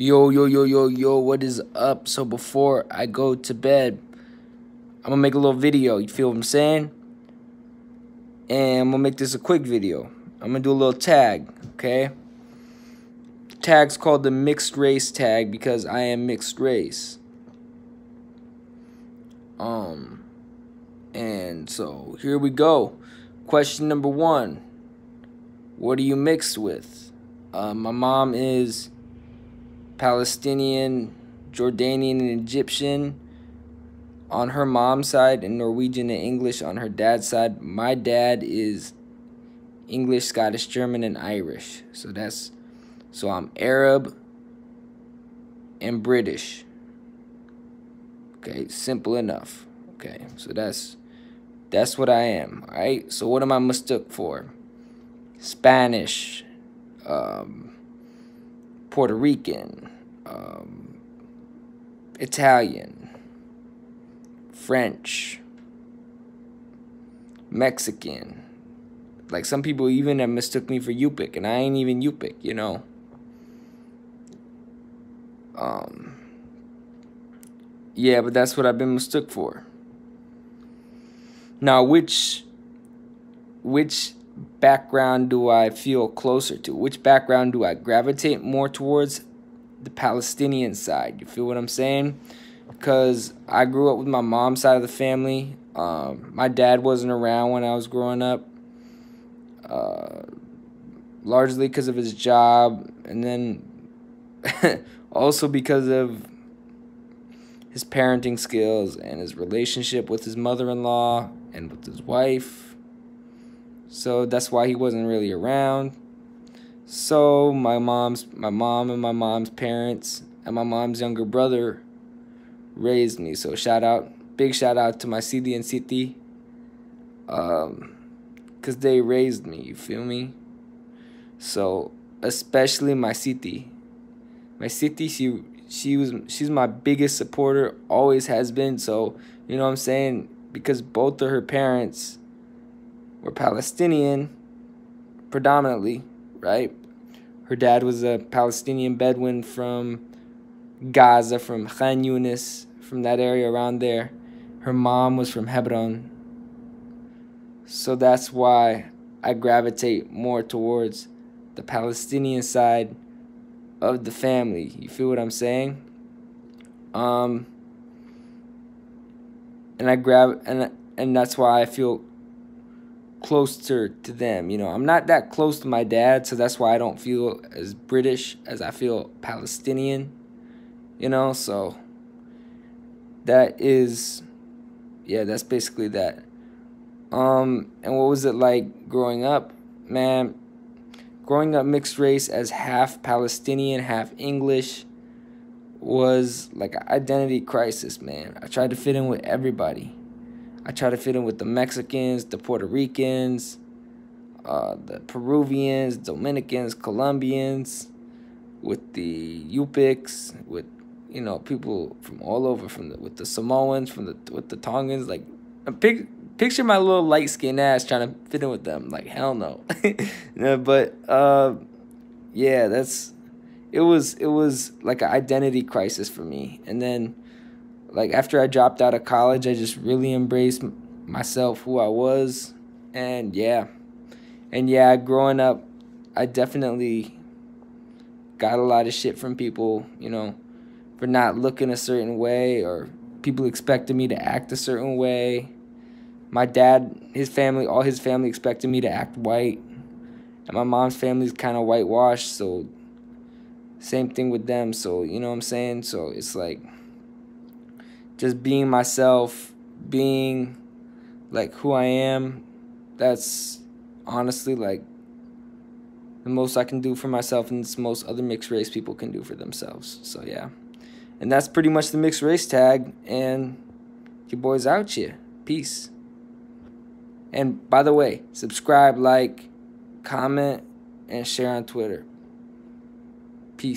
Yo, yo, yo, yo, yo, what is up? So before I go to bed, I'm gonna make a little video, you feel what I'm saying? And I'm gonna make this a quick video. I'm gonna do a little tag, okay? The tag's called the mixed race tag because I am mixed race. Um, and so here we go. Question number one What are you mixed with? Uh, my mom is Palestinian, Jordanian, and Egyptian on her mom's side, and Norwegian and English on her dad's side. My dad is English, Scottish, German, and Irish. So that's so I'm Arab and British. Okay, simple enough. Okay, so that's that's what I am. All right. So what am I mistook for? Spanish, um, Puerto Rican, um, Italian, French, Mexican. Like some people even have mistook me for Yupik, and I ain't even Yupik, you know. Um, yeah, but that's what I've been mistook for. Now, which which background do I feel closer to? Which background do I gravitate more towards? The Palestinian side. You feel what I'm saying? Because I grew up with my mom's side of the family. Um, my dad wasn't around when I was growing up, uh, largely because of his job, and then also because of his parenting skills and his relationship with his mother in law and with his wife so that's why he wasn't really around. So my mom's my mom and my mom's parents and my mom's younger brother raised me. So shout out, big shout out to my Sidi and Sitti. Um, cause they raised me. You feel me? So especially my Sitti. My Sitti, she she was she's my biggest supporter. Always has been. So you know what I'm saying? Because both of her parents were Palestinian predominantly, right? Her dad was a Palestinian Bedouin from Gaza, from Khan Yunis, from that area around there. Her mom was from Hebron. So that's why I gravitate more towards the Palestinian side of the family. You feel what I'm saying? Um, and I grab and and that's why I feel closer to them. You know, I'm not that close to my dad, so that's why I don't feel as British as I feel Palestinian. You know, so that is yeah, that's basically that. Um and what was it like growing up? Man, growing up mixed race as half Palestinian, half English was like an identity crisis, man. I tried to fit in with everybody. I try to fit in with the Mexicans, the Puerto Ricans, uh, the Peruvians, Dominicans, Colombians, with the Yupiks, with you know people from all over, from the with the Samoans, from the with the Tongans. Like, pic, picture my little light skinned ass trying to fit in with them. Like hell no. no but uh, yeah, that's it was it was like an identity crisis for me, and then like after I dropped out of college, I just really embraced myself, who I was, and yeah, and yeah, growing up, I definitely got a lot of shit from people, you know, for not looking a certain way or people expected me to act a certain way. My dad, his family, all his family expected me to act white. And my mom's family's kind of whitewashed, so same thing with them. So, you know what I'm saying? So it's like just being myself, being like who I am, that's honestly like the most I can do for myself and it's most other mixed race people can do for themselves. So yeah. And that's pretty much the mixed race tag and your boy's out here. Peace. And by the way, subscribe, like, comment, and share on Twitter. Peace.